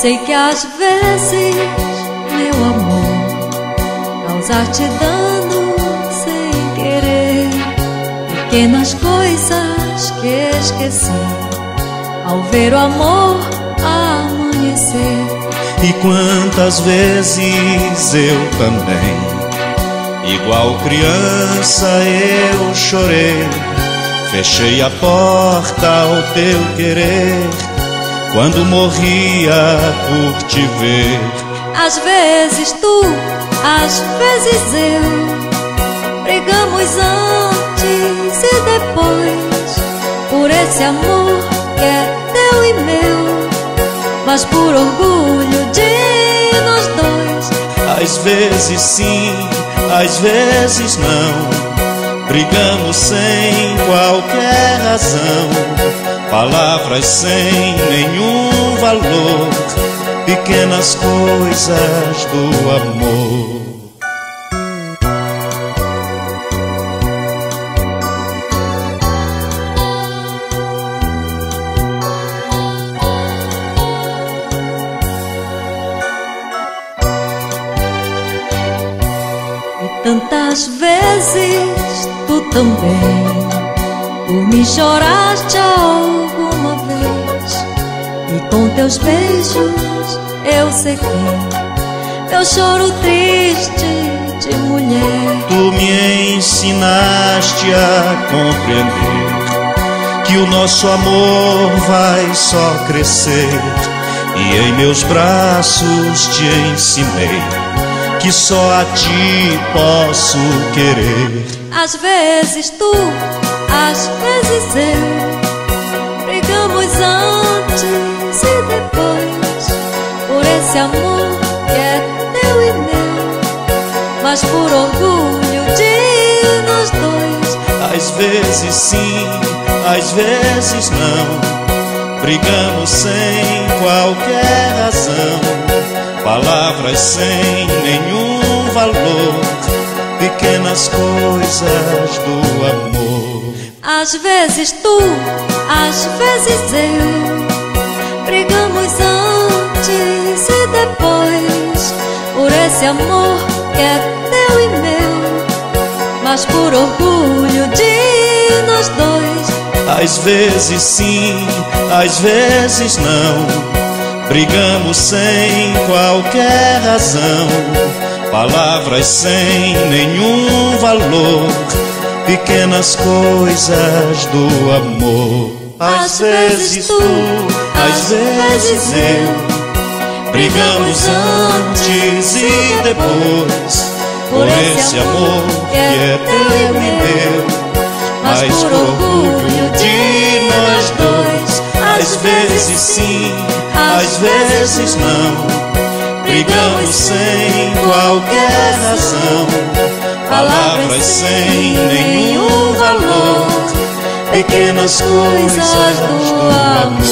sei que às vezes, meu amor, causar-te dano sem querer, pequenas coisas que esqueci ao ver o amor amanhecer. E quantas vezes eu também, igual criança, eu chorei. Fechei a porta ao teu querer quando morria por te ver. Às vezes tu, às vezes eu, brigamos antes e depois por esse amor que é teu e meu, mas por orgulho de nós dois. Às vezes sim, às vezes não, brigamos sem qualquer razão palavras sem nenhum valor, pequenas coisas do amor. Tantas vezes tu também por me choraste alguma vez. E com teus beijos eu sequei Meu choro triste de mulher. Tu me ensinaste a compreender Que o nosso amor vai só crescer. E em meus braços te ensinei Que só a ti posso querer. Às vezes tu às vezes eu brigamos antes e depois por esse amor que é teu e meu, mas por orgulho de nós dois. Às vezes sim, às vezes não, brigamos sem qualquer razão, palavras sem nenhum valor, pequenas coisas do amor. Às vezes tu, às vezes eu. Brigamos antes e depois Por esse amor que é teu e meu. Mas por orgulho de nós dois. Às vezes sim, às vezes não. Brigamos sem qualquer razão. Palavras sem nenhum valor pequenas coisas do amor. Às vezes tu, às vezes eu, brigamos antes e depois por esse amor que é teu e meu, mas por orgulho de nós dois, às vezes sim, às vezes não. Brigamos sem qualquer razão sem nenhum valor, pequenas coisas do amor.